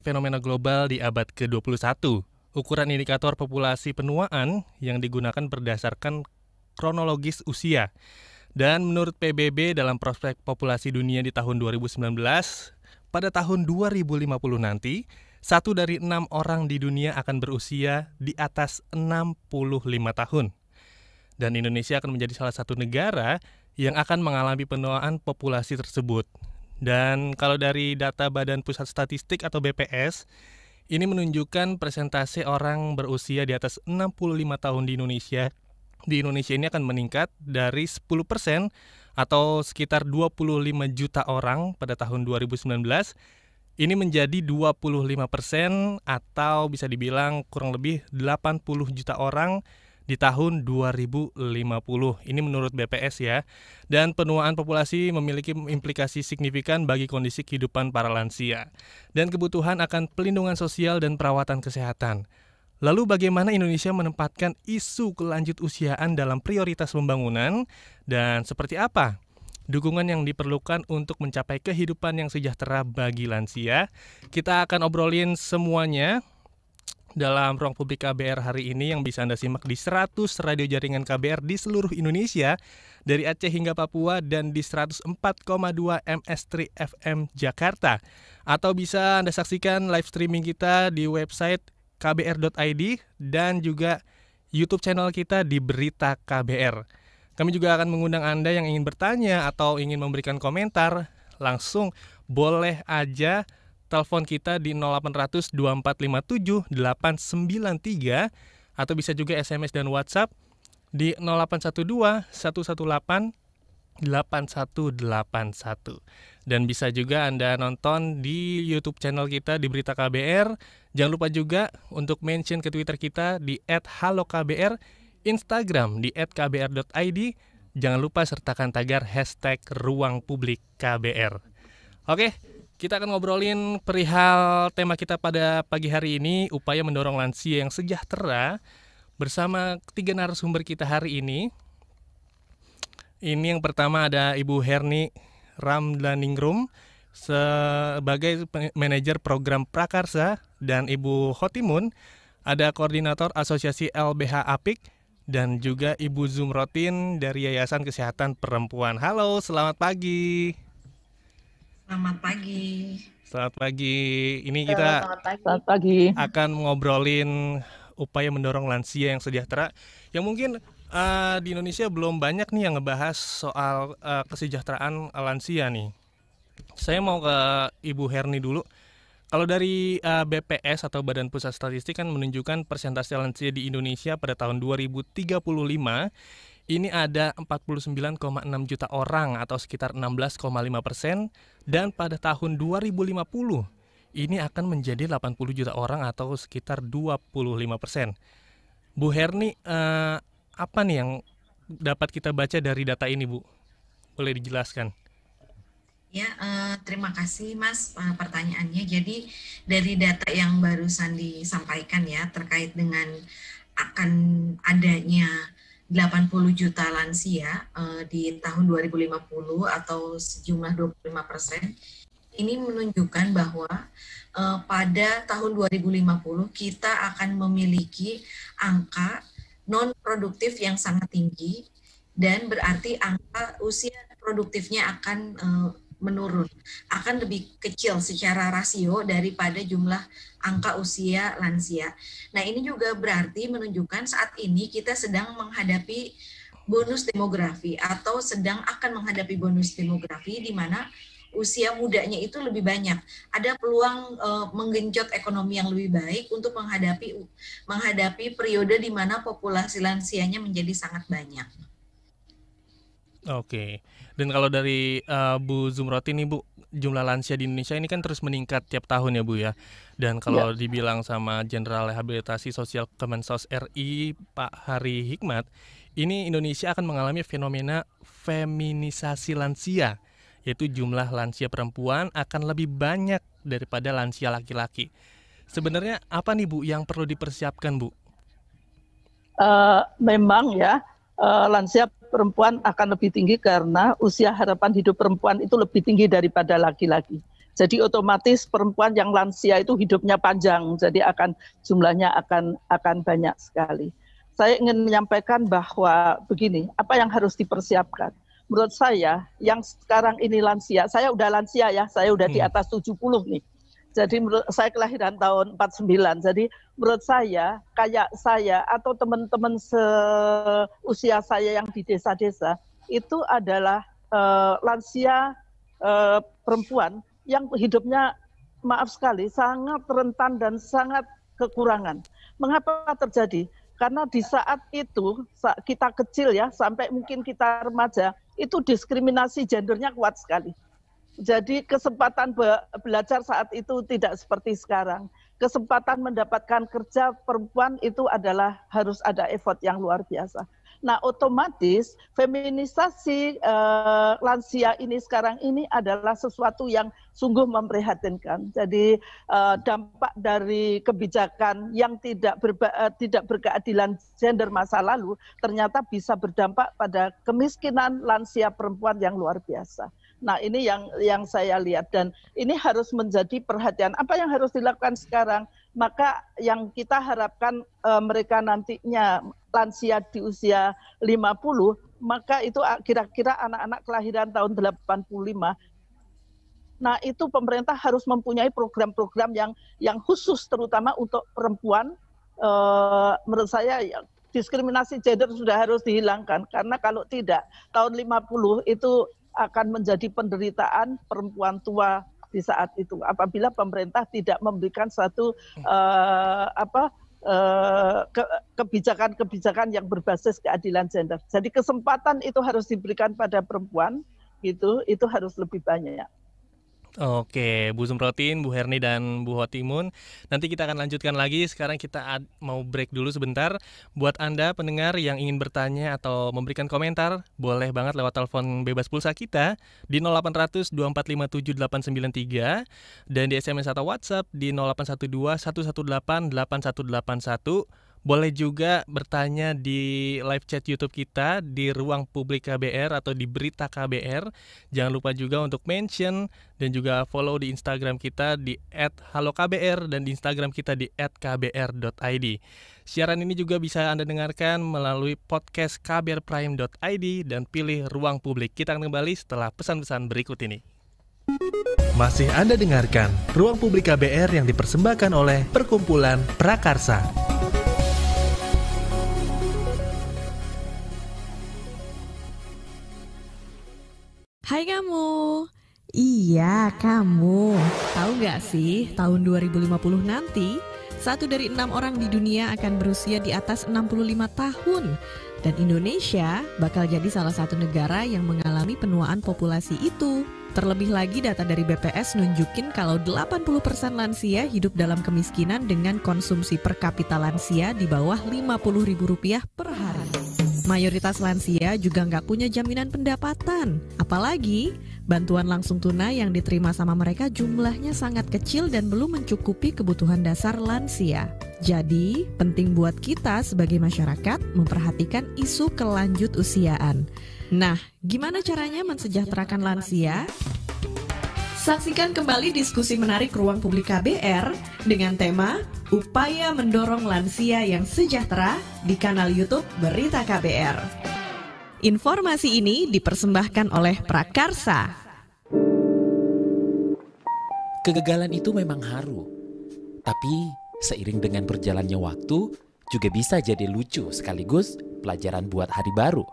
fenomena global di abad ke-21. Ukuran indikator populasi penuaan yang digunakan berdasarkan kronologis usia. Dan menurut PBB dalam prospek populasi dunia di tahun 2019, pada tahun 2050 nanti, satu dari enam orang di dunia akan berusia di atas 65 tahun. Dan Indonesia akan menjadi salah satu negara yang akan mengalami penuaan populasi tersebut. Dan kalau dari data Badan Pusat Statistik atau BPS, ini menunjukkan presentase orang berusia di atas 65 tahun di Indonesia. Di Indonesia ini akan meningkat dari 10% atau sekitar 25 juta orang pada tahun 2019 ini menjadi 25% atau bisa dibilang kurang lebih 80 juta orang di tahun 2050. Ini menurut BPS ya. Dan penuaan populasi memiliki implikasi signifikan bagi kondisi kehidupan para lansia dan kebutuhan akan pelindungan sosial dan perawatan kesehatan. Lalu bagaimana Indonesia menempatkan isu kelanjut usiaan dalam prioritas pembangunan dan seperti apa dukungan yang diperlukan untuk mencapai kehidupan yang sejahtera bagi lansia? Kita akan obrolin semuanya dalam ruang publik KBR hari ini yang bisa Anda simak di 100 radio jaringan KBR di seluruh Indonesia dari Aceh hingga Papua dan di 104,2 MS3 FM Jakarta atau bisa Anda saksikan live streaming kita di website kbr.id dan juga YouTube channel kita di Berita KBR. Kami juga akan mengundang Anda yang ingin bertanya atau ingin memberikan komentar langsung boleh aja telepon kita di 0800 2457 893 atau bisa juga SMS dan WhatsApp di 0812 118 8181. Dan bisa juga Anda nonton di YouTube channel kita di Berita KBR. Jangan lupa juga untuk mention ke Twitter kita di @halokbr, Instagram di @kbr.id. Jangan lupa sertakan tagar hashtag ruang publik KBR. Oke, kita akan ngobrolin perihal tema kita pada pagi hari ini, upaya mendorong lansia yang sejahtera bersama tiga narasumber kita hari ini. Ini yang pertama ada Ibu Herni Ramdaningrum sebagai manajer program Prakarsa dan Ibu Hotimun ada koordinator Asosiasi LBH Apik dan juga Ibu Zumrotin dari Yayasan Kesehatan Perempuan. Halo, selamat pagi. Selamat pagi. Selamat pagi. Ini kita Selamat pagi. Selamat pagi. akan ngobrolin upaya mendorong lansia yang sejahtera. Yang mungkin uh, di Indonesia belum banyak nih yang ngebahas soal uh, kesejahteraan lansia nih. Saya mau ke Ibu Herni dulu. Kalau dari uh, BPS atau Badan Pusat Statistik kan menunjukkan persentase lansia di Indonesia pada tahun 2035 ini ada 49,6 juta orang atau sekitar 16,5 persen dan pada tahun 2050 ini akan menjadi 80 juta orang atau sekitar 25 persen. Bu Herni, eh, apa nih yang dapat kita baca dari data ini, Bu? Boleh dijelaskan? Ya, eh, terima kasih Mas eh, pertanyaannya. Jadi dari data yang barusan disampaikan ya terkait dengan akan adanya 80 juta lansia uh, di tahun 2050 atau sejumlah 25 persen, ini menunjukkan bahwa uh, pada tahun 2050 kita akan memiliki angka non produktif yang sangat tinggi dan berarti angka usia produktifnya akan uh, menurun, akan lebih kecil secara rasio daripada jumlah angka usia lansia. Nah, ini juga berarti menunjukkan saat ini kita sedang menghadapi bonus demografi atau sedang akan menghadapi bonus demografi di mana usia mudanya itu lebih banyak. Ada peluang uh, menggenjot ekonomi yang lebih baik untuk menghadapi menghadapi periode di mana populasi lansianya menjadi sangat banyak. Oke. Dan kalau dari uh, Bu Zumroti nih Bu, jumlah lansia di Indonesia ini kan terus meningkat tiap tahun ya Bu ya. Dan kalau ya. dibilang sama Jenderal Rehabilitasi Sosial Kemensos RI Pak Hari Hikmat, ini Indonesia akan mengalami fenomena feminisasi lansia, yaitu jumlah lansia perempuan akan lebih banyak daripada lansia laki-laki. Sebenarnya apa nih Bu yang perlu dipersiapkan Bu? Uh, memang ya lansia perempuan akan lebih tinggi karena usia harapan hidup perempuan itu lebih tinggi daripada laki-laki. Jadi otomatis perempuan yang lansia itu hidupnya panjang, jadi akan jumlahnya akan akan banyak sekali. Saya ingin menyampaikan bahwa begini, apa yang harus dipersiapkan? Menurut saya, yang sekarang ini lansia, saya udah lansia ya, saya udah di hmm. atas 70 nih. Jadi menurut saya kelahiran tahun 49. Jadi menurut saya kayak saya atau teman-teman seusia saya yang di desa-desa itu adalah uh, lansia uh, perempuan yang hidupnya maaf sekali sangat rentan dan sangat kekurangan. Mengapa terjadi? Karena di saat itu kita kecil ya sampai mungkin kita remaja itu diskriminasi gendernya kuat sekali jadi kesempatan be belajar saat itu tidak seperti sekarang. Kesempatan mendapatkan kerja perempuan itu adalah harus ada effort yang luar biasa. Nah, otomatis feminisasi eh, lansia ini sekarang ini adalah sesuatu yang sungguh memprihatinkan. Jadi eh, dampak dari kebijakan yang tidak berba, eh, tidak berkeadilan gender masa lalu ternyata bisa berdampak pada kemiskinan lansia perempuan yang luar biasa. Nah, ini yang yang saya lihat dan ini harus menjadi perhatian. Apa yang harus dilakukan sekarang? Maka yang kita harapkan e, mereka nantinya lansia di usia 50, maka itu kira-kira anak-anak kelahiran tahun 85 Nah, itu pemerintah harus mempunyai program-program yang yang khusus terutama untuk perempuan. E, menurut saya ya, diskriminasi gender sudah harus dihilangkan karena kalau tidak tahun 50 itu akan menjadi penderitaan perempuan tua di saat itu apabila pemerintah tidak memberikan satu uh, apa uh, kebijakan-kebijakan yang berbasis keadilan gender. Jadi kesempatan itu harus diberikan pada perempuan gitu, itu harus lebih banyak. Oke, Bu Sumrotin, Bu Herni, dan Bu Hotimun. Nanti kita akan lanjutkan lagi. Sekarang kita mau break dulu sebentar. Buat Anda pendengar yang ingin bertanya atau memberikan komentar, boleh banget lewat telepon bebas pulsa kita di 0800 2457 893 dan di SMS atau WhatsApp di 0812 118 8181 boleh juga bertanya di live chat YouTube kita di ruang publik KBR atau di berita KBR. Jangan lupa juga untuk mention dan juga follow di Instagram kita di @halokbr dan di Instagram kita di @kbr.id. Siaran ini juga bisa Anda dengarkan melalui podcast kbrprime.id dan pilih ruang publik. Kita akan kembali setelah pesan-pesan berikut ini. Masih Anda dengarkan Ruang Publik KBR yang dipersembahkan oleh Perkumpulan Prakarsa. Hai kamu. Iya, kamu. Tahu gak sih, tahun 2050 nanti, satu dari enam orang di dunia akan berusia di atas 65 tahun. Dan Indonesia bakal jadi salah satu negara yang mengalami penuaan populasi itu. Terlebih lagi data dari BPS nunjukin kalau 80% lansia hidup dalam kemiskinan dengan konsumsi per kapita lansia di bawah Rp50.000 per hari. Mayoritas lansia juga nggak punya jaminan pendapatan. Apalagi bantuan langsung tunai yang diterima sama mereka jumlahnya sangat kecil dan belum mencukupi kebutuhan dasar lansia. Jadi, penting buat kita sebagai masyarakat memperhatikan isu kelanjut usiaan. Nah, gimana caranya mensejahterakan lansia? Saksikan kembali diskusi menarik Ruang Publik KBR dengan tema Upaya Mendorong Lansia yang Sejahtera di kanal YouTube Berita KBR. Informasi ini dipersembahkan oleh Prakarsa. Kegagalan itu memang haru, tapi seiring dengan berjalannya waktu juga bisa jadi lucu sekaligus pelajaran buat hari baru.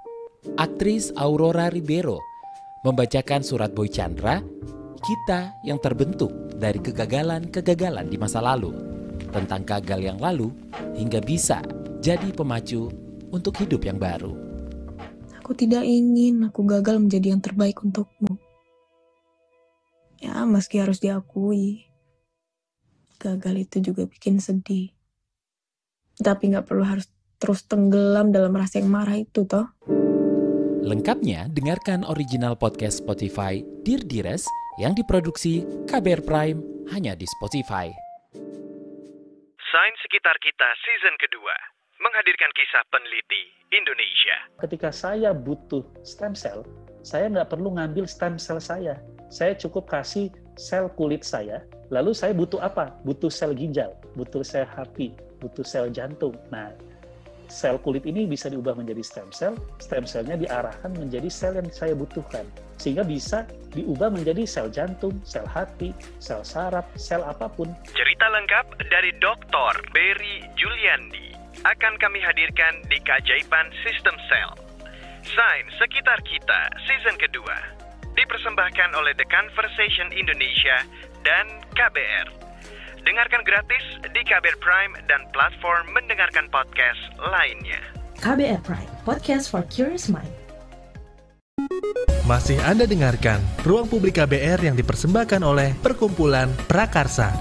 Aktris Aurora Ribeiro membacakan surat Boy Chandra kita yang terbentuk dari kegagalan-kegagalan di masa lalu, tentang gagal yang lalu hingga bisa jadi pemacu untuk hidup yang baru. Aku tidak ingin aku gagal menjadi yang terbaik untukmu. Ya, meski harus diakui, gagal itu juga bikin sedih. Tapi nggak perlu harus terus tenggelam dalam rasa yang marah itu, toh. Lengkapnya, dengarkan original podcast Spotify Dear Dires yang diproduksi KBR Prime hanya di Spotify. Sains Sekitar Kita season kedua menghadirkan kisah peneliti Indonesia. Ketika saya butuh stem cell, saya nggak perlu ngambil stem cell saya. Saya cukup kasih sel kulit saya, lalu saya butuh apa? Butuh sel ginjal, butuh sel hati, butuh sel jantung. Nah, sel kulit ini bisa diubah menjadi stem cell, stem cellnya diarahkan menjadi sel yang saya butuhkan. Sehingga bisa diubah menjadi sel jantung, sel hati, sel saraf, sel apa pun. Cerita lengkap dari Dr. Berry Juliandi akan kami hadirkan di Keajaiban Sistem Sel. Sains Sekitar Kita season kedua dipersembahkan oleh The Conversation Indonesia dan KBR. Dengarkan gratis di KBR Prime dan platform mendengarkan podcast lainnya. KBR Prime, podcast for curious mind. Masih Anda dengarkan Ruang Publik KBR yang dipersembahkan oleh Perkumpulan Prakarsa.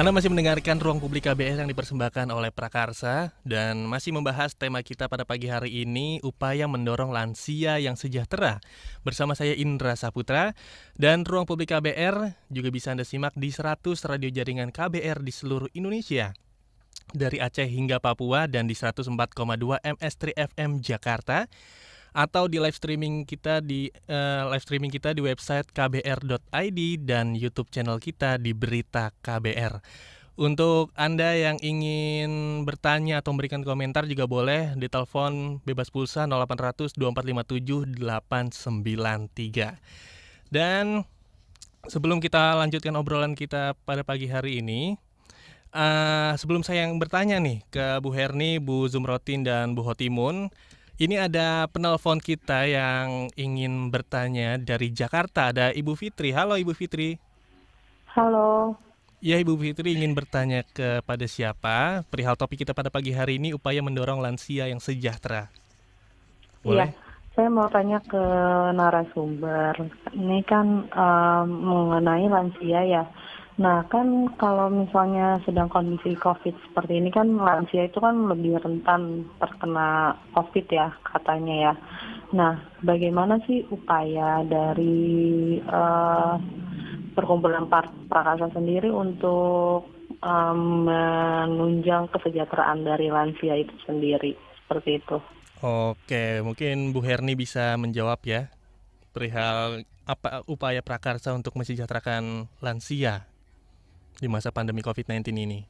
Anda masih mendengarkan Ruang Publik KBR yang dipersembahkan oleh Prakarsa dan masih membahas tema kita pada pagi hari ini upaya mendorong lansia yang sejahtera. Bersama saya Indra Saputra dan Ruang Publik KBR juga bisa Anda simak di 100 radio jaringan KBR di seluruh Indonesia. Dari Aceh hingga Papua dan di 104,2 MS3 FM Jakarta atau di live streaming kita di uh, live streaming kita di website kbr.id dan YouTube channel kita di Berita KBR. Untuk Anda yang ingin bertanya atau memberikan komentar juga boleh di telepon bebas pulsa 0800 2457 893. Dan sebelum kita lanjutkan obrolan kita pada pagi hari ini, uh, sebelum saya yang bertanya nih ke Bu Herni, Bu Zumrotin dan Bu Hotimun, ini ada penelpon kita yang ingin bertanya dari Jakarta. Ada Ibu Fitri. Halo Ibu Fitri. Halo. Ya Ibu Fitri ingin bertanya kepada siapa? Perihal topik kita pada pagi hari ini upaya mendorong lansia yang sejahtera. Boleh? Iya, saya mau tanya ke narasumber. Ini kan um, mengenai lansia ya. Nah, kan kalau misalnya sedang kondisi COVID seperti ini kan lansia itu kan lebih rentan terkena COVID ya katanya ya. Nah, bagaimana sih upaya dari uh, perkumpulan Prakasa sendiri untuk um, menunjang kesejahteraan dari lansia itu sendiri seperti itu? Oke, mungkin Bu Herni bisa menjawab ya perihal apa upaya prakarsa untuk mensejahterakan lansia di masa pandemi COVID-19 ini?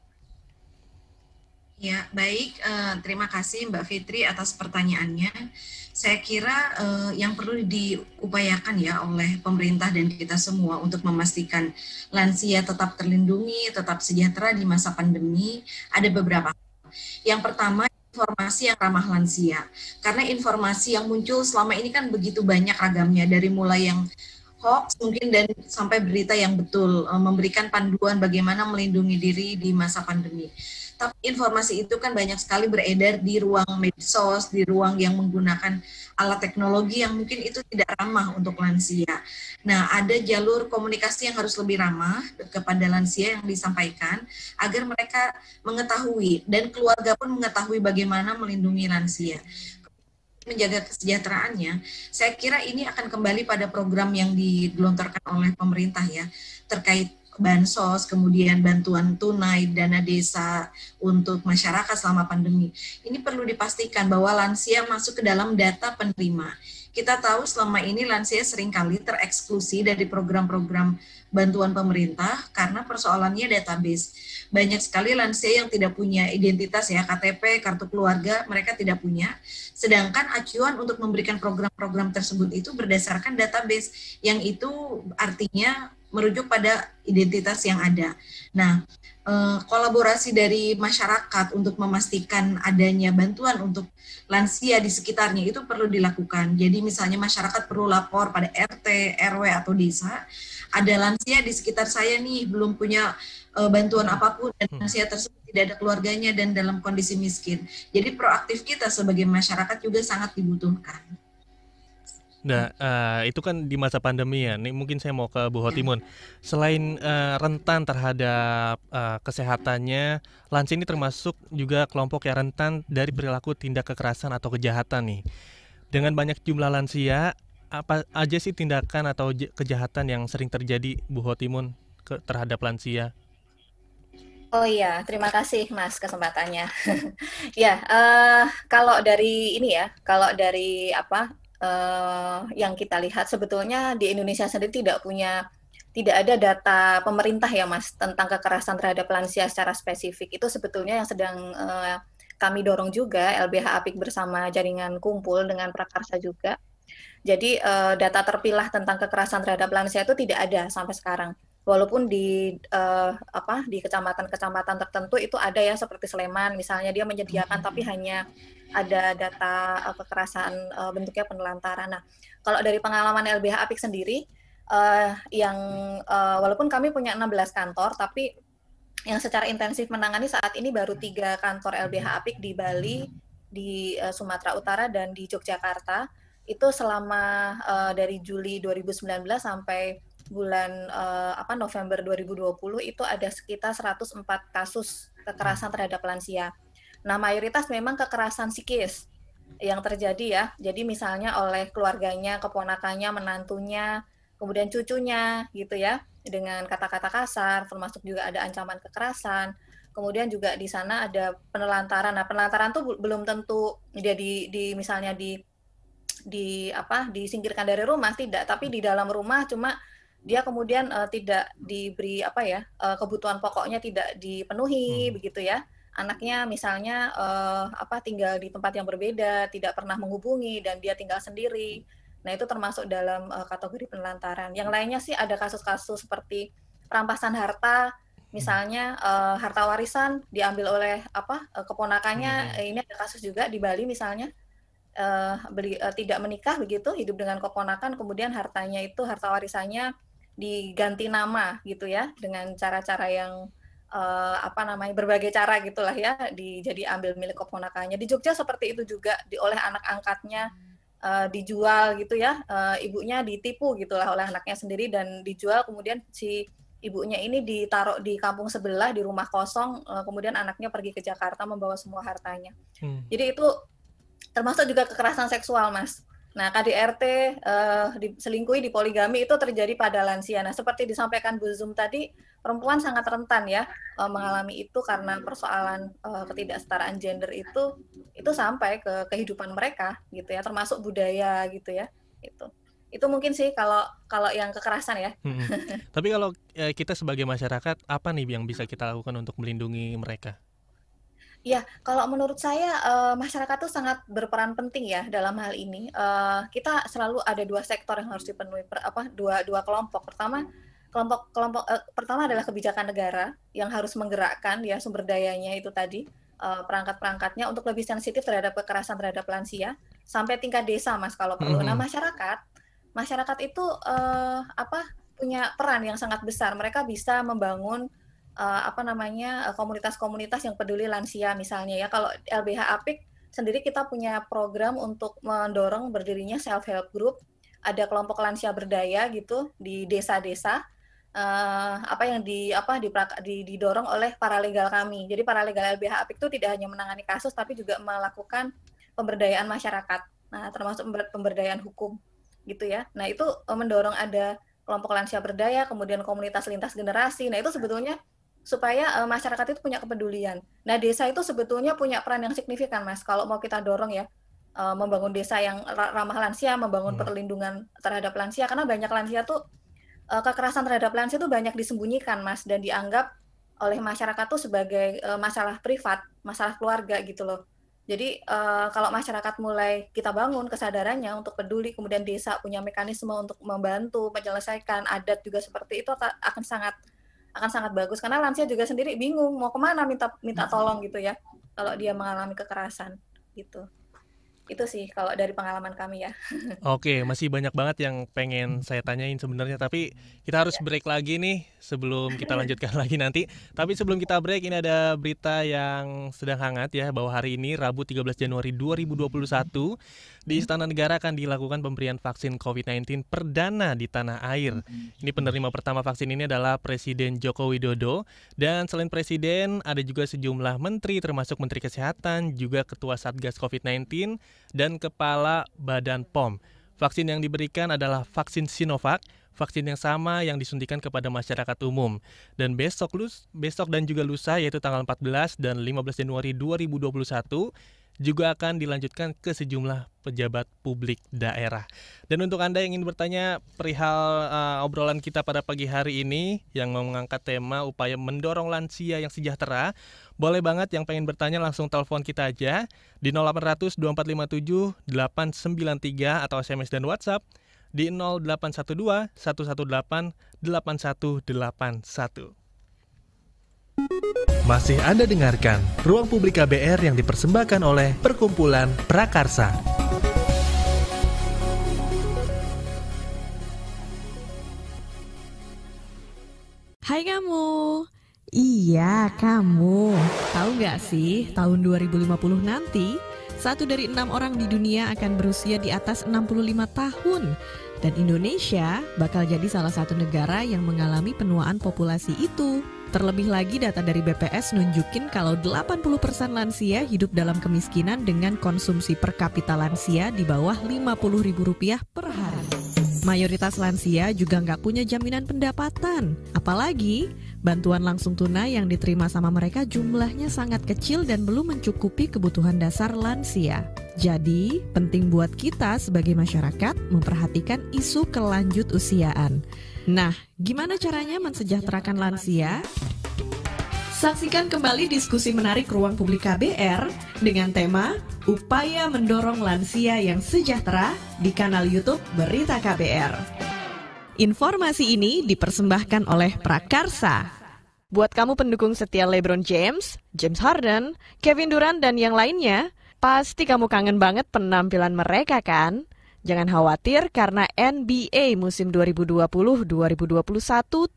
Ya, baik. Uh, terima kasih Mbak Fitri atas pertanyaannya. Saya kira uh, yang perlu diupayakan ya oleh pemerintah dan kita semua untuk memastikan lansia tetap terlindungi, tetap sejahtera di masa pandemi ada beberapa. Yang pertama informasi yang ramah lansia. Karena informasi yang muncul selama ini kan begitu banyak ragamnya dari mulai yang hoax mungkin dan sampai berita yang betul uh, memberikan panduan bagaimana melindungi diri di masa pandemi. Tapi informasi itu kan banyak sekali beredar di ruang medsos, di ruang yang menggunakan alat teknologi yang mungkin itu tidak ramah untuk lansia. Nah, ada jalur komunikasi yang harus lebih ramah kepada lansia yang disampaikan agar mereka mengetahui dan keluarga pun mengetahui bagaimana melindungi lansia menjaga kesejahteraannya, saya kira ini akan kembali pada program yang digelontorkan oleh pemerintah ya terkait bansos, kemudian bantuan tunai, dana desa untuk masyarakat selama pandemi. Ini perlu dipastikan bahwa lansia masuk ke dalam data penerima. Kita tahu selama ini lansia sering kali tereksklusi dari program-program bantuan pemerintah karena persoalannya database. Banyak sekali lansia yang tidak punya identitas ya KTP, kartu keluarga, mereka tidak punya. Sedangkan acuan untuk memberikan program-program tersebut itu berdasarkan database yang itu artinya merujuk pada identitas yang ada. Nah, eh, kolaborasi dari masyarakat untuk memastikan adanya bantuan untuk lansia di sekitarnya itu perlu dilakukan. Jadi misalnya masyarakat perlu lapor pada RT, RW atau desa ada lansia di sekitar saya nih belum punya uh, bantuan apa pun dan hmm. lansia tersebut tidak ada keluarganya dan dalam kondisi miskin. Jadi proaktif kita sebagai masyarakat juga sangat dibutuhkan. Nah, uh, itu kan di masa pandemi ya. Nih mungkin saya mau ke Bu Hotimun. Selain uh, rentan terhadap uh, kesehatannya, lansia ini termasuk juga kelompok yang rentan dari perilaku tindak kekerasan atau kejahatan nih. Dengan banyak jumlah lansia, apa aja sih tindakan atau kejahatan yang sering terjadi Bu Hotimun ke, terhadap lansia? Oh iya, terima kasih Mas kesempatannya. ya, uh, kalau dari ini ya, kalau dari apa uh, yang kita lihat sebetulnya di Indonesia sendiri tidak punya tidak ada data pemerintah ya Mas tentang kekerasan terhadap lansia secara spesifik. Itu sebetulnya yang sedang uh, kami dorong juga LBH Apik bersama jaringan kumpul dengan Prakarsa juga. Jadi uh, data terpilah tentang kekerasan terhadap lansia itu tidak ada sampai sekarang. Walaupun di uh, apa di kecamatan-kecamatan tertentu itu ada ya seperti Sleman misalnya dia menyediakan tapi hanya ada data uh, kekerasan uh, bentuknya penelantaran. Nah, kalau dari pengalaman LBH Apik sendiri uh, yang uh, walaupun kami punya 16 kantor tapi yang secara intensif menangani saat ini baru tiga kantor LBH Apik di Bali, di uh, Sumatera Utara dan di Yogyakarta. Itu selama uh, dari Juli 2019 sampai bulan uh, apa November 2020 itu ada sekitar 104 kasus kekerasan terhadap lansia. Nah, mayoritas memang kekerasan psikis yang terjadi ya. Jadi misalnya oleh keluarganya, keponakannya, menantunya, kemudian cucunya gitu ya, dengan kata-kata kasar, termasuk juga ada ancaman kekerasan. Kemudian juga di sana ada penelantaran. Nah, penelantaran tuh belum tentu dia di, di misalnya di di apa disingkirkan dari rumah tidak, tapi di dalam rumah cuma dia kemudian uh, tidak diberi apa ya uh, kebutuhan pokoknya tidak dipenuhi hmm. begitu ya anaknya misalnya uh, apa tinggal di tempat yang berbeda, tidak pernah menghubungi dan dia tinggal sendiri. Nah, itu termasuk dalam uh, kategori penelantaran. Yang lainnya sih ada kasus-kasus seperti perampasan harta, misalnya uh, harta warisan diambil oleh apa uh, keponakannya. Hmm. Ini ada kasus juga di Bali misalnya uh, beli uh, tidak menikah begitu, hidup dengan keponakan, kemudian hartanya itu harta warisannya diganti nama gitu ya dengan cara-cara yang uh, apa namanya berbagai cara gitulah ya di jadi ambil milik keponakannya di Jogja seperti itu juga di oleh anak angkatnya uh, dijual gitu ya uh, ibunya ditipu gitulah oleh anaknya sendiri dan dijual kemudian si ibunya ini ditaruh di kampung sebelah di rumah kosong uh, kemudian anaknya pergi ke Jakarta membawa semua hartanya hmm. jadi itu termasuk juga kekerasan seksual mas Nah, KDRT uh, diselingkuhi di poligami itu terjadi pada lansia. Nah, seperti disampaikan Bu Zum tadi, perempuan sangat rentan ya uh, mengalami itu karena persoalan uh, ketidaksetaraan gender itu itu sampai ke kehidupan mereka gitu ya termasuk budaya gitu ya itu itu mungkin sih kalau kalau yang kekerasan ya. Hmm. Tapi kalau kita sebagai masyarakat apa nih yang bisa kita lakukan untuk melindungi mereka? Ya, kalau menurut saya uh, masyarakat itu sangat berperan penting ya dalam hal ini. Uh, kita selalu ada dua sektor yang harus dipenuhi, per, apa dua dua kelompok. Pertama kelompok kelompok uh, pertama adalah kebijakan negara yang harus menggerakkan ya sumber dayanya itu tadi uh, perangkat-perangkatnya untuk lebih sensitif terhadap kekerasan terhadap lansia sampai tingkat desa mas kalau perlu. Mm -hmm. Nah masyarakat masyarakat itu uh, apa punya peran yang sangat besar. Mereka bisa membangun uh, apa namanya komunitas-komunitas yang peduli lansia misalnya ya. Kalau LBH Apik sendiri kita punya program untuk mendorong berdirinya self help group ada kelompok lansia berdaya gitu di desa-desa uh, apa yang di apa di, di, didorong oleh para legal kami. Jadi para legal LBH Apik itu tidak hanya menangani kasus tapi juga melakukan pemberdayaan masyarakat. Nah, termasuk pemberdayaan hukum gitu ya. Nah, itu mendorong ada kelompok lansia berdaya, kemudian komunitas lintas generasi. Nah, itu sebetulnya supaya uh, masyarakat itu punya kepedulian. Nah, desa itu sebetulnya punya peran yang signifikan, Mas. Kalau mau kita dorong ya, uh, membangun desa yang ramah lansia, membangun hmm. perlindungan terhadap lansia karena banyak lansia tuh uh, kekerasan terhadap lansia itu banyak disembunyikan, Mas, dan dianggap oleh masyarakat tuh sebagai uh, masalah privat, masalah keluarga gitu loh. Jadi uh, kalau masyarakat mulai kita bangun kesadarannya untuk peduli, kemudian desa punya mekanisme untuk membantu menyelesaikan adat juga seperti itu akan sangat akan sangat bagus karena lansia juga sendiri bingung mau ke mana minta minta tolong gitu ya kalau dia mengalami kekerasan gitu itu sih kalau dari pengalaman kami ya. Oke, masih banyak banget yang pengen saya tanyain sebenarnya, tapi kita harus ya. break lagi nih sebelum kita lanjutkan lagi nanti. Tapi sebelum kita break, ini ada berita yang sedang hangat ya bahwa hari ini Rabu 13 Januari 2021 di Istana Negara akan dilakukan pemberian vaksin COVID-19 perdana di tanah air. Ini penerima pertama vaksin ini adalah Presiden Joko Widodo dan selain presiden ada juga sejumlah menteri termasuk Menteri Kesehatan, juga Ketua Satgas COVID-19 dan Kepala Badan POM. Vaksin yang diberikan adalah vaksin Sinovac, vaksin yang sama yang disuntikan kepada masyarakat umum. Dan besok lus, besok dan juga lusa yaitu tanggal 14 dan 15 Januari 2021 juga akan dilanjutkan ke sejumlah pejabat publik daerah. Dan untuk Anda yang ingin bertanya perihal uh, obrolan kita pada pagi hari ini yang mengangkat tema upaya mendorong lansia yang sejahtera, boleh banget yang pengen bertanya langsung telepon kita aja di 0800 2457 893 atau SMS dan WhatsApp di 0812 118 8181. Masih Anda dengarkan Ruang Publik KBR yang dipersembahkan oleh Perkumpulan Prakarsa. Hai kamu. Iya, kamu. Tahu nggak sih, tahun 2050 nanti, satu dari enam orang di dunia akan berusia di atas 65 tahun. Dan Indonesia bakal jadi salah satu negara yang mengalami penuaan populasi itu. Terlebih lagi data dari BPS nunjukin kalau 80% lansia hidup dalam kemiskinan dengan konsumsi per kapita lansia di bawah Rp50.000 per hari. Mayoritas lansia juga nggak punya jaminan pendapatan. Apalagi bantuan langsung tunai yang diterima sama mereka jumlahnya sangat kecil dan belum mencukupi kebutuhan dasar lansia. Jadi, penting buat kita sebagai masyarakat memperhatikan isu kelanjut usiaan. Nah, gimana caranya mensejahterakan lansia? Saksikan kembali diskusi menarik Ruang Publik KBR dengan tema Upaya Mendorong Lansia yang Sejahtera di kanal YouTube Berita KBR. Informasi ini dipersembahkan oleh Prakarsa. Buat kamu pendukung setia LeBron James, James Harden, Kevin Durant, dan yang lainnya, pasti kamu kangen banget penampilan mereka kan? Jangan khawatir karena NBA musim 2020-2021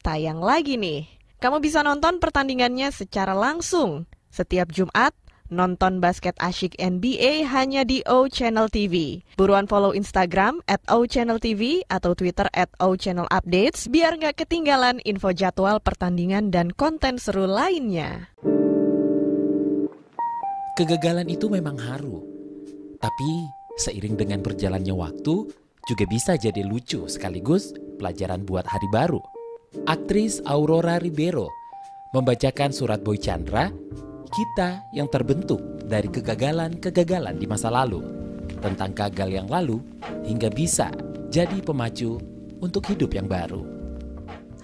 tayang lagi nih. Kamu bisa nonton pertandingannya secara langsung setiap Jumat nonton basket asyik NBA hanya di O Channel TV. Buruan follow Instagram at O Channel TV atau Twitter at O Channel Updates biar nggak ketinggalan info jadwal pertandingan dan konten seru lainnya. Kegagalan itu memang haru, tapi Seiring dengan berjalannya waktu, juga bisa jadi lucu sekaligus pelajaran buat hari baru. Aktris Aurora Ribeiro membacakan surat Boy Chandra, kita yang terbentuk dari kegagalan-kegagalan di masa lalu, tentang gagal yang lalu hingga bisa jadi pemacu untuk hidup yang baru.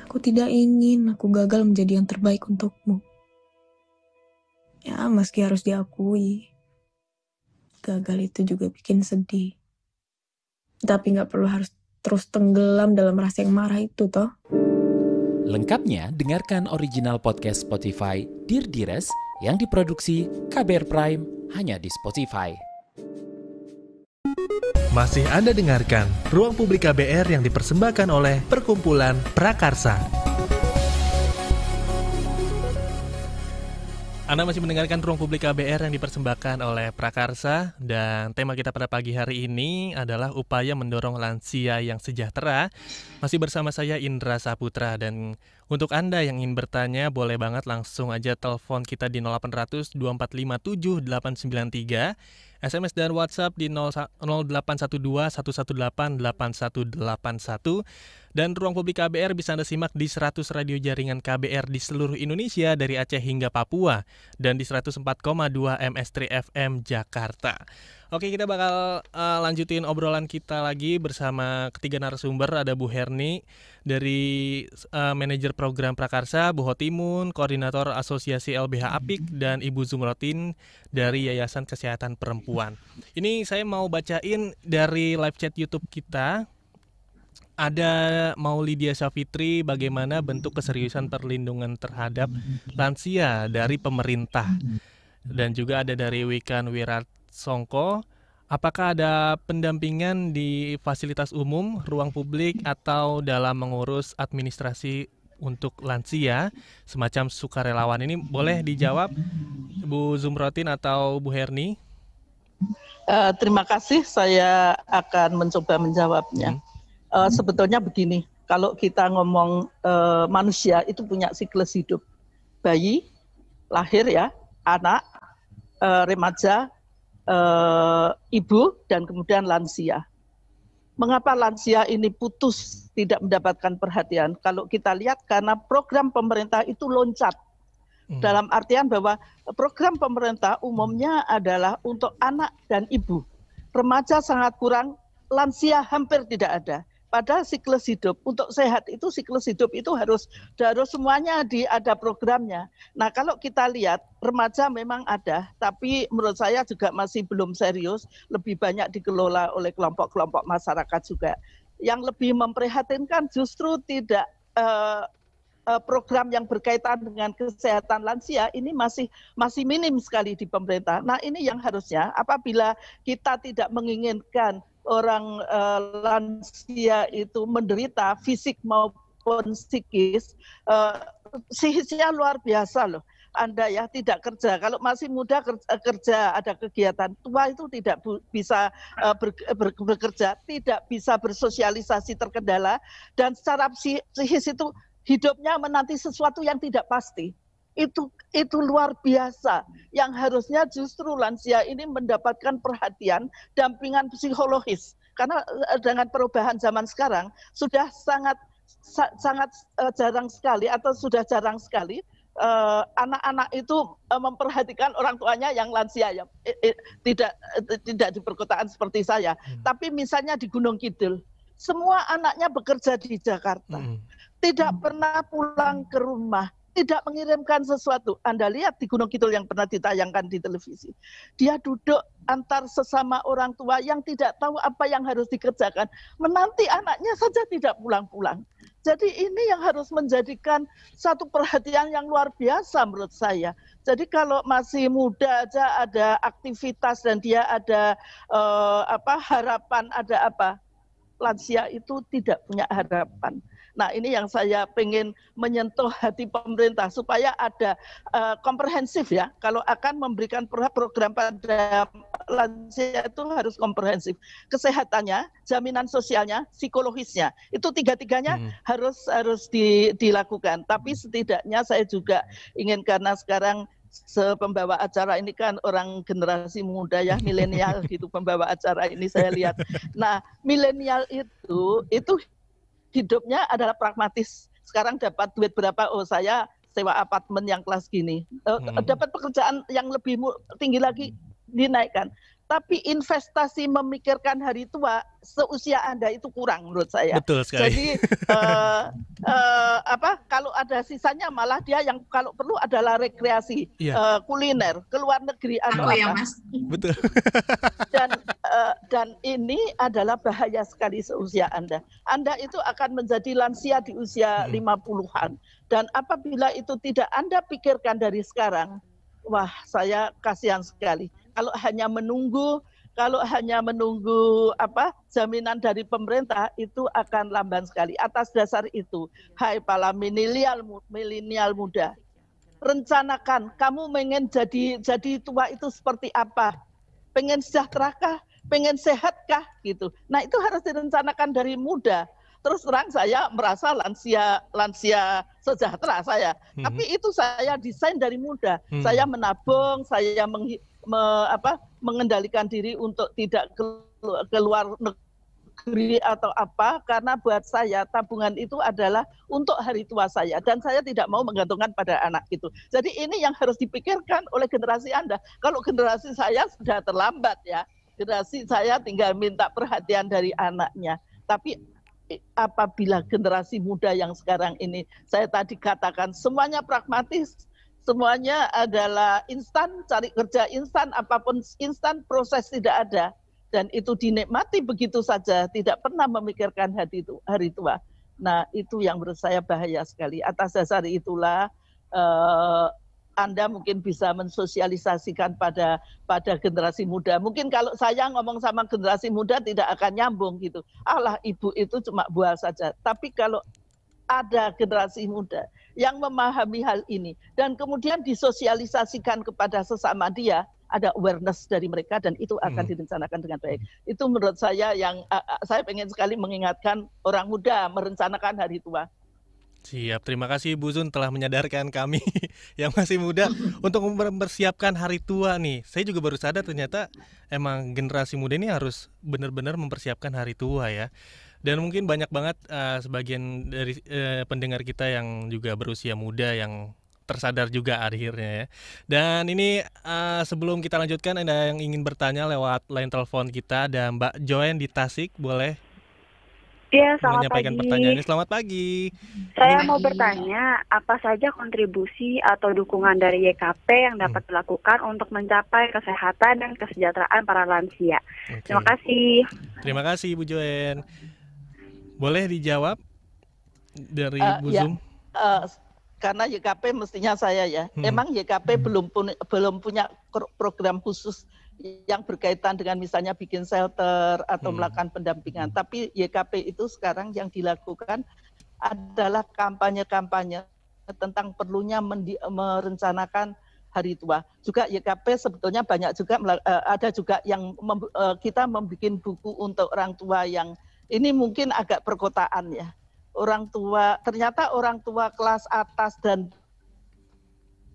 Aku tidak ingin aku gagal menjadi yang terbaik untukmu. Ya, meski harus diakui, gagal itu juga bikin sedih. Tapi nggak perlu harus terus tenggelam dalam rasa yang marah itu toh. Lengkapnya dengarkan original podcast Spotify Dear Dires yang diproduksi KBR Prime hanya di Spotify. Masih Anda dengarkan Ruang Publik KBR yang dipersembahkan oleh Perkumpulan Prakarsa. Anda masih mendengarkan Ruang Publik KBR yang dipersembahkan oleh Prakarsa dan tema kita pada pagi hari ini adalah upaya mendorong lansia yang sejahtera. Masih bersama saya Indra Saputra dan untuk Anda yang ingin bertanya boleh banget langsung aja telepon kita di 0800 2457 893 SMS dan WhatsApp di 0812 118 8181 dan Ruang Publik KBR bisa Anda simak di 100 radio jaringan KBR di seluruh Indonesia dari Aceh hingga Papua dan di 104,2 MS3 FM Jakarta. Oke, kita bakal uh, lanjutin obrolan kita lagi bersama ketiga narasumber. Ada Bu Herni dari uh, manajer program Prakarsa, Bu Hotimun, koordinator Asosiasi LBH Apik, dan Ibu Zumrotin dari Yayasan Kesehatan Perempuan. Ini saya mau bacain dari live chat YouTube kita. Ada Maulidia Syafitri bagaimana bentuk keseriusan perlindungan terhadap lansia dari pemerintah. Dan juga ada dari Wikan Wirat Songko, apakah ada pendampingan di fasilitas umum, ruang publik, atau dalam mengurus administrasi untuk lansia, semacam sukarelawan ini boleh dijawab Bu Zumrotin atau Bu Herni? Uh, terima kasih, saya akan mencoba menjawabnya. Hmm. Uh, sebetulnya begini, kalau kita ngomong uh, manusia itu punya siklus hidup, bayi, lahir ya, anak, uh, remaja, uh, ibu dan kemudian lansia. Mengapa lansia ini putus tidak mendapatkan perhatian? Kalau kita lihat karena program pemerintah itu loncat. Hmm. Dalam artian bahwa program pemerintah umumnya adalah untuk anak dan ibu. Remaja sangat kurang, lansia hampir tidak ada. Pada siklus hidup untuk sehat itu siklus hidup itu harus harus semuanya di ada programnya. Nah kalau kita lihat remaja memang ada, tapi menurut saya juga masih belum serius. Lebih banyak dikelola oleh kelompok-kelompok masyarakat juga. Yang lebih memprihatinkan justru tidak uh, Eh, program yang berkaitan dengan kesehatan lansia ini masih masih minim sekali di pemerintah. Nah, ini yang harusnya apabila kita tidak menginginkan orang uh, lansia itu menderita fisik maupun psikis, uh, luar biasa loh. Anda ya tidak kerja. Kalau masih muda kerja, kerja ada kegiatan, tua itu tidak bu, bisa uh, ber, ber, bekerja, tidak bisa bersosialisasi terkendala dan secara psikis itu hidupnya menanti sesuatu yang tidak pasti. Itu itu luar biasa. Yang harusnya justru lansia ini mendapatkan perhatian, dampingan psikologis. Karena eh, dengan perubahan zaman sekarang sudah sangat sangat uh, jarang sekali atau sudah jarang sekali eh, anak-anak uh, itu uh, memperhatikan orang tuanya yang lansia ya eh, eh, tidak eh, tidak di perkotaan seperti saya hmm. tapi misalnya di Gunung Kidul semua anaknya bekerja di Jakarta hmm tidak pernah pulang ke rumah, tidak mengirimkan sesuatu. Anda lihat di Gunung Kidul yang pernah ditayangkan di televisi. Dia duduk antar sesama orang tua yang tidak tahu apa yang harus dikerjakan. Menanti anaknya saja tidak pulang-pulang. Jadi ini yang harus menjadikan satu perhatian yang luar biasa menurut saya. Jadi kalau masih muda aja ada aktivitas dan dia ada uh, apa harapan, ada apa? Lansia itu tidak punya harapan Nah ini yang saya ingin menyentuh hati pemerintah supaya ada uh, komprehensif ya. Kalau akan memberikan program pada lansia itu harus komprehensif. Kesehatannya, jaminan sosialnya, psikologisnya. Itu tiga-tiganya hmm. harus harus di, dilakukan. Tapi setidaknya saya juga ingin karena sekarang sepembawa acara ini kan orang generasi muda ya milenial gitu pembawa acara ini saya lihat. Nah milenial itu itu hidupnya adalah pragmatis. Sekarang dapat duit berapa? Oh saya sewa apartemen yang kelas gini. Uh, hmm. Dapat pekerjaan yang lebih tinggi lagi dinaikkan tapi investasi memikirkan hari tua seusia Anda itu kurang menurut saya. Betul sekali. Jadi uh, uh, apa kalau ada sisanya malah dia yang kalau perlu adalah rekreasi, iya. uh, kuliner, ke luar negeri atau apa. Ya, Mas. Betul. dan dan ini adalah bahaya sekali seusia Anda. Anda itu akan menjadi lansia di usia hmm. 50-an dan apabila itu tidak Anda pikirkan dari sekarang, wah saya kasihan sekali kalau hanya menunggu kalau hanya menunggu apa jaminan dari pemerintah itu akan lamban sekali. Atas dasar itu, hai para milenial milenial muda, rencanakan kamu ingin jadi jadi tua itu seperti apa? Pengen sejahterakah? Pengen sehatkah gitu. Nah, itu harus direncanakan dari muda terus terang saya merasa lansia lansia sejahtera saya. Hmm. Tapi itu saya desain dari muda. Hmm. Saya menabung, saya meng, me, apa, mengendalikan diri untuk tidak keluar negeri atau apa karena buat saya tabungan itu adalah untuk hari tua saya dan saya tidak mau menggantungkan pada anak itu. Jadi ini yang harus dipikirkan oleh generasi Anda. Kalau generasi saya sudah terlambat ya. Generasi saya tinggal minta perhatian dari anaknya. Tapi apabila generasi muda yang sekarang ini saya tadi katakan semuanya pragmatis, semuanya adalah instan, cari kerja instan, apa pun instan proses tidak ada dan itu dinikmati begitu saja, tidak pernah memikirkan hari itu hari tua. Nah, itu yang menurut saya bahaya sekali. Atas dasar itulah eh, anda mungkin bisa mensosialisasikan pada pada generasi muda. Mungkin kalau saya ngomong sama generasi muda tidak akan nyambung gitu. Allah ibu itu cuma buah saja. Tapi kalau ada generasi muda yang memahami hal ini dan kemudian disosialisasikan kepada sesama dia, ada awareness dari mereka dan itu akan hmm. direncanakan dengan baik. Itu menurut saya yang uh, saya pengen sekali mengingatkan orang muda merencanakan hari tua. Siap, terima kasih Bu Zun telah menyadarkan kami yang masih muda untuk mempersiapkan hari tua nih. Saya juga baru sadar ternyata emang generasi muda ini harus benar-benar mempersiapkan hari tua ya. Dan mungkin banyak banget uh, sebagian dari uh, pendengar kita yang juga berusia muda yang tersadar juga akhirnya ya. Dan ini uh, sebelum kita lanjutkan ada yang ingin bertanya lewat line telepon kita ada Mbak Joen di Tasik, boleh Iya, selamat menyampaikan pagi. pertanyaannya. Selamat pagi. Saya mau bertanya, apa saja kontribusi atau dukungan dari YKP yang dapat Hmm. dilakukan untuk mencapai kesehatan dan kesejahteraan para lansia? Oke. Terima kasih. Terima kasih Bu Joen. Boleh dijawab dari Eh, Bu ya, Zoom? eh, karena YKP mestinya saya ya. Hmm. Emang YKP belum pun, belum punya program khusus yang berkaitan dengan misalnya bikin shelter atau Hmm. melakukan pendampingan. Tapi YKP itu sekarang yang dilakukan adalah kampanye-kampanye tentang perlunya merencanakan hari tua. Juga YKP sebetulnya banyak juga eh, ada juga yang mem- eh, kita membuat buku untuk orang tua yang ini mungkin agak perkotaan ya. Orang tua ternyata orang tua kelas atas dan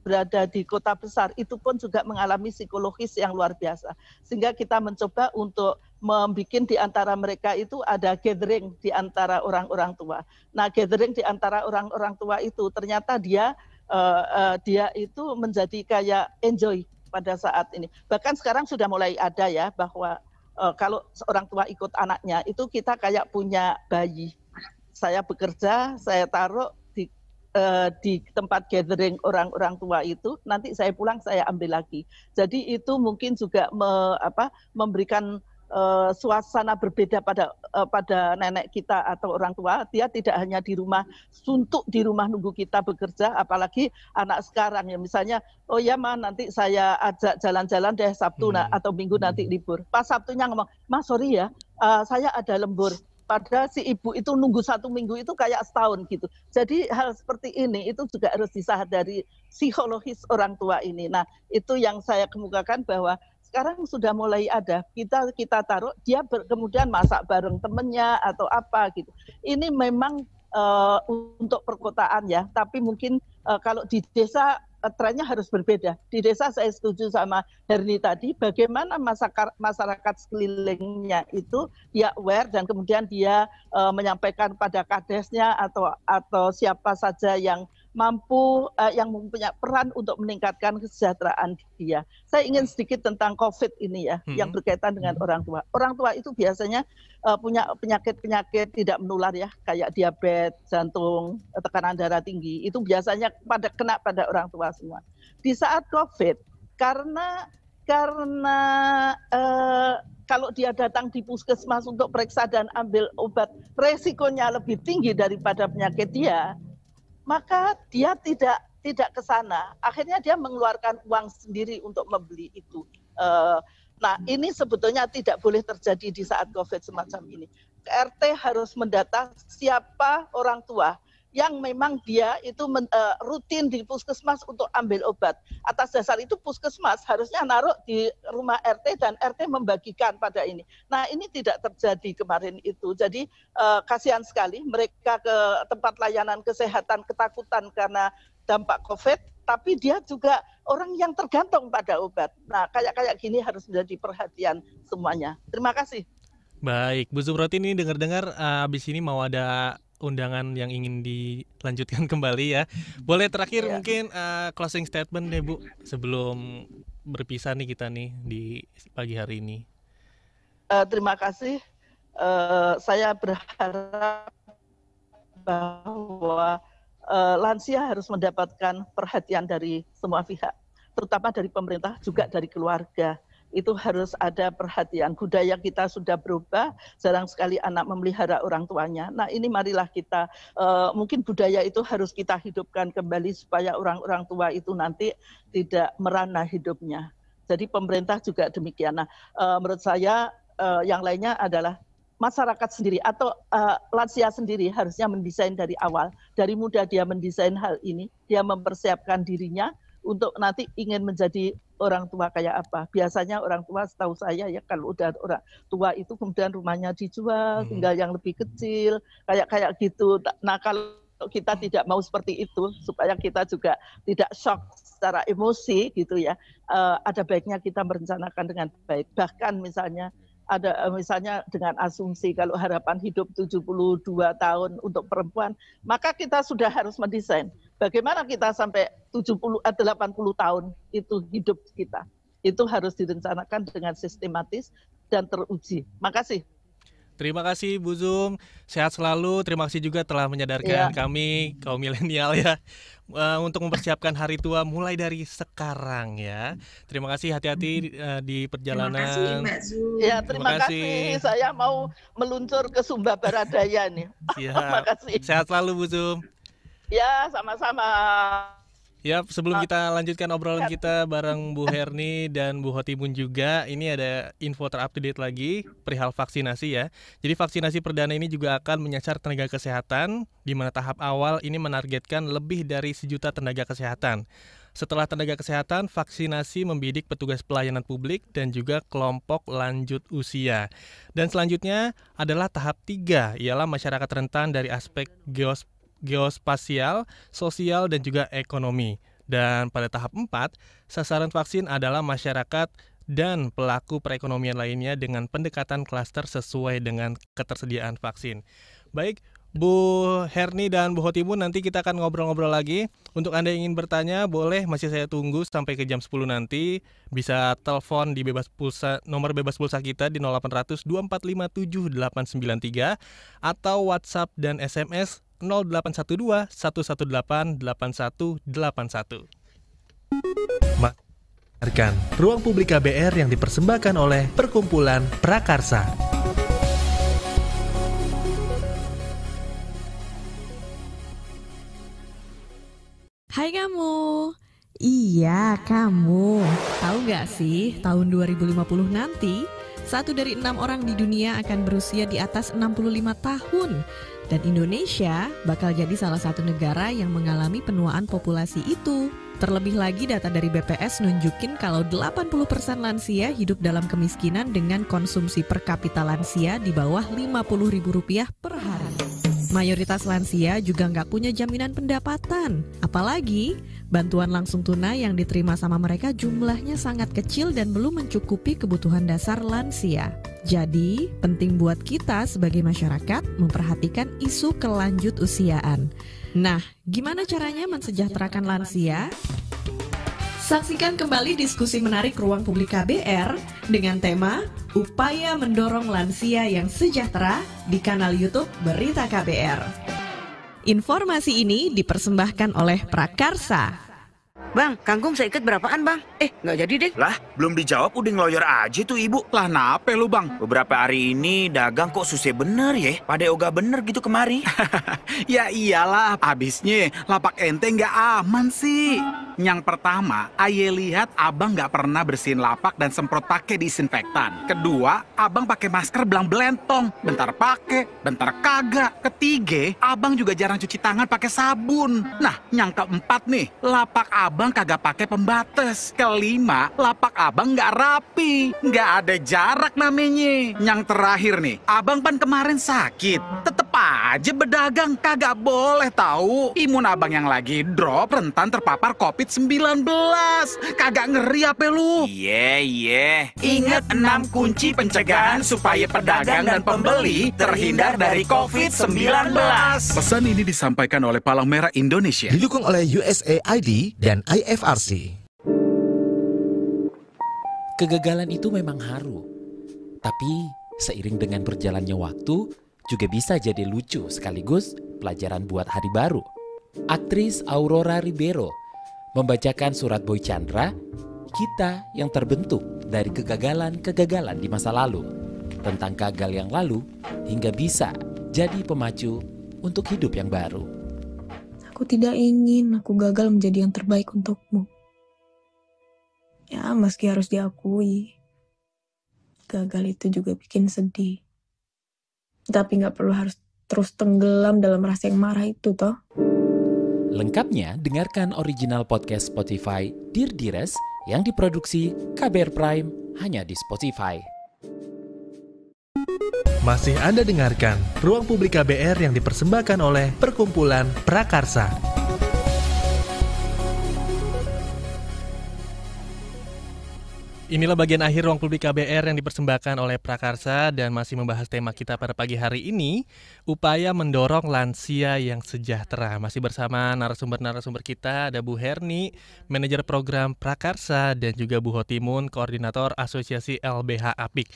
berada di kota besar itu pun juga mengalami psikologis yang luar biasa. Sehingga kita mencoba untuk membuat di antara mereka itu ada gathering di antara orang-orang tua. Nah, gathering di antara orang-orang tua itu ternyata dia eh, eh, dia itu menjadi kayak enjoy pada saat ini. Bahkan sekarang sudah mulai ada ya bahwa eh, kalau seorang tua ikut anaknya itu kita kayak punya bayi. Saya bekerja, saya taruh di eh, di tempat gathering orang-orang tua itu, nanti saya pulang saya ambil lagi. Jadi itu mungkin juga me- apa, memberikan eh, suasana berbeda pada eh, pada nenek kita atau orang tua. Dia tidak hanya di rumah suntuk di rumah nunggu kita bekerja, apalagi anak sekarang ya misalnya, oh ya ma nanti saya ajak jalan-jalan deh Sabtu nah, atau Minggu nanti libur. Pas Sabtunya ngomong, mas sorry ya, eh, saya ada lembur. Padahal si ibu itu nunggu satu minggu itu kayak setahun gitu. Jadi hal seperti ini itu juga harus disadari psikologis orang tua ini. Nah itu yang saya kemukakan bahwa sekarang sudah mulai ada kita kita taruh dia ber- kemudian masak bareng temennya atau apa gitu. Ini memang eh, untuk perkotaan ya, tapi mungkin eh, kalau di desa trennya harus berbeda. Di desa saya setuju sama Herni tadi, bagaimana masyarakat, masyarakat sekelilingnya itu dia aware dan kemudian dia eh, menyampaikan pada kadesnya atau atau siapa saja yang mampu eh, yang mempunyai peran untuk meningkatkan kesejahteraan dia. Saya ingin sedikit tentang COVID ini ya, Hmm. yang berkaitan dengan orang tua. Orang tua itu biasanya eh, punya penyakit-penyakit tidak menular ya, kayak diabetes, jantung, eh, tekanan darah tinggi. Itu biasanya pada kena pada orang tua semua. Di saat COVID, karena karena eh, kalau dia datang di puskesmas untuk periksa dan ambil obat, resikonya lebih tinggi daripada penyakit dia, maka dia tidak tidak ke sana. Akhirnya dia mengeluarkan uang sendiri untuk membeli itu. Eh, nah, ini sebetulnya tidak boleh terjadi di saat COVID semacam ini. RT harus mendata siapa orang tua yang memang dia itu men- eh, rutin di puskesmas untuk ambil obat. Atas dasar itu puskesmas harusnya naruh di rumah RT dan RT membagikan pada ini. Nah ini tidak terjadi kemarin itu. Jadi eh, kasihan sekali mereka ke tempat layanan kesehatan ketakutan karena dampak COVID, tapi dia juga orang yang tergantung pada obat. Nah kayak kayak gini harus menjadi perhatian semuanya. Terima kasih. Baik, Bu Zumroti ini dengar-dengar uh, abis ini mau ada undangan yang ingin dilanjutkan kembali ya. Boleh terakhir Iya. mungkin uh, closing statement deh Bu sebelum berpisah nih kita nih di pagi hari ini. Eh, terima kasih. Eh, saya berharap bahwa eh, lansia harus mendapatkan perhatian dari semua pihak, terutama dari pemerintah, juga dari keluarga. Itu harus ada perhatian. Budaya kita sudah berubah, jarang sekali anak memelihara orang tuanya. Nah ini marilah kita, eh, mungkin budaya itu harus kita hidupkan kembali supaya orang-orang tua itu nanti tidak merana hidupnya. Jadi pemerintah juga demikian. Nah, eh, menurut saya eh, yang lainnya adalah masyarakat sendiri atau eh, lansia sendiri harusnya mendesain dari awal. Dari muda dia mendesain hal ini, dia mempersiapkan dirinya untuk nanti ingin menjadi orang tua kayak apa. Biasanya orang tua setahu saya ya kalau udah orang tua itu kemudian rumahnya dijual, tinggal yang lebih kecil, kayak kayak gitu. Nah kalau kita tidak mau seperti itu supaya kita juga tidak shock secara emosi gitu ya, eh, ada baiknya kita merencanakan dengan baik. Bahkan misalnya ada eh, misalnya dengan asumsi kalau harapan hidup 72 tahun untuk perempuan, maka kita sudah harus mendesain bagaimana kita sampai 70 80 tahun itu hidup kita. Itu harus direncanakan dengan sistematis dan teruji. Makasih. Terima kasih Bu Zoom, sehat selalu. Terima kasih juga telah menyadarkan ya. kami kaum milenial ya uh, untuk mempersiapkan hari tua mulai dari sekarang ya. Terima kasih hati-hati uh, di perjalanan. Terima kasih Mbak Zoom. Ya terima, terima kasih. kasih. Saya mau meluncur ke Sumba Baradaya nih. Ya. terima kasih. Sehat selalu Bu Zoom. Ya sama-sama. Ya, sebelum kita lanjutkan obrolan kita bareng Bu Herni dan Bu Hotimun juga, ini ada info terupdate lagi perihal vaksinasi ya. Jadi vaksinasi perdana ini juga akan menyasar tenaga kesehatan, di mana tahap awal ini menargetkan lebih dari sejuta tenaga kesehatan. Setelah tenaga kesehatan, vaksinasi membidik petugas pelayanan publik dan juga kelompok lanjut usia. Dan selanjutnya adalah tahap tiga, ialah masyarakat rentan dari aspek geos geospasial, sosial, dan juga ekonomi. Dan pada tahap 4, sasaran vaksin adalah masyarakat dan pelaku perekonomian lainnya dengan pendekatan klaster sesuai dengan ketersediaan vaksin. Baik, Bu Herni dan Bu Hotimun nanti kita akan ngobrol-ngobrol lagi. Untuk Anda yang ingin bertanya, boleh masih saya tunggu sampai ke jam 10 nanti. Bisa telepon di bebas pulsa nomor bebas pulsa kita di 0800 2457 893 atau WhatsApp dan SMS 0812 118 8181. Dengarkan Ruang Publik KBR yang dipersembahkan oleh Perkumpulan Prakarsa. Hai kamu. Iya, kamu. Tahu gak sih, tahun 2050 nanti, satu dari enam orang di dunia akan berusia di atas 65 tahun. Dan Indonesia bakal jadi salah satu negara yang mengalami penuaan populasi itu. Terlebih lagi data dari BPS nunjukin kalau 80% lansia hidup dalam kemiskinan dengan konsumsi per kapita lansia di bawah Rp50.000 per hari. Mayoritas lansia juga nggak punya jaminan pendapatan. Apalagi bantuan langsung tunai yang diterima sama mereka jumlahnya sangat kecil dan belum mencukupi kebutuhan dasar lansia. Jadi, penting buat kita sebagai masyarakat memperhatikan isu kelanjut usiaan. Nah, gimana caranya mensejahterakan lansia? Saksikan kembali diskusi menarik Ruang Publik KBR dengan tema Upaya Mendorong Lansia yang Sejahtera di kanal YouTube Berita KBR. Informasi ini dipersembahkan oleh Prakarsa Bang, kangkung saya ikat berapaan bang? Eh, nggak jadi deh. Lah, belum dijawab udah ngeloyor aja tuh ibu. Lah, nape lu bang? Beberapa hari ini dagang kok susah bener ya. Pada ogah bener gitu kemari. ya iyalah, abisnya lapak ente nggak aman sih. Yang pertama, aye lihat abang nggak pernah bersihin lapak dan semprot pakai disinfektan. Kedua, abang pakai masker belang belentong. Bentar pakai, bentar kagak. Ketiga, abang juga jarang cuci tangan pakai sabun. Nah, yang keempat nih, lapak abang abang kagak pakai pembatas. Kelima, lapak abang nggak rapi, nggak ada jarak namanya. Yang terakhir nih, abang pan kemarin sakit, tetep aja berdagang kagak boleh tahu. Imun abang yang lagi drop rentan terpapar COVID-19. Kagak ngeri apa lu? Iya, iya. Ingat enam kunci pencegahan supaya pedagang dan pembeli terhindar dari COVID-19. Pesan ini disampaikan oleh Palang Merah Indonesia. Didukung oleh USAID dan IFRC. Kegagalan itu memang haru, tapi seiring dengan berjalannya waktu juga bisa jadi lucu sekaligus pelajaran buat hari baru. Aktris Aurora Ribeiro membacakan surat Boy Chandra, kita yang terbentuk dari kegagalan-kegagalan di masa lalu, tentang gagal yang lalu hingga bisa jadi pemacu untuk hidup yang baru. Aku tidak ingin aku gagal menjadi yang terbaik untukmu. Ya, meski harus diakui, gagal itu juga bikin sedih. Tapi nggak perlu harus terus tenggelam dalam rasa yang marah itu, toh. Lengkapnya, dengarkan original podcast Spotify Dear Dires yang diproduksi KBR Prime hanya di Spotify. Masih Anda dengarkan Ruang Publik KBR yang dipersembahkan oleh Perkumpulan Prakarsa. Inilah bagian akhir ruang publik KBR yang dipersembahkan oleh Prakarsa dan masih membahas tema kita pada pagi hari ini, upaya mendorong lansia yang sejahtera. Masih bersama narasumber-narasumber kita, ada Bu Herni, manajer program Prakarsa, dan juga Bu Hotimun, koordinator Asosiasi LBH Apik.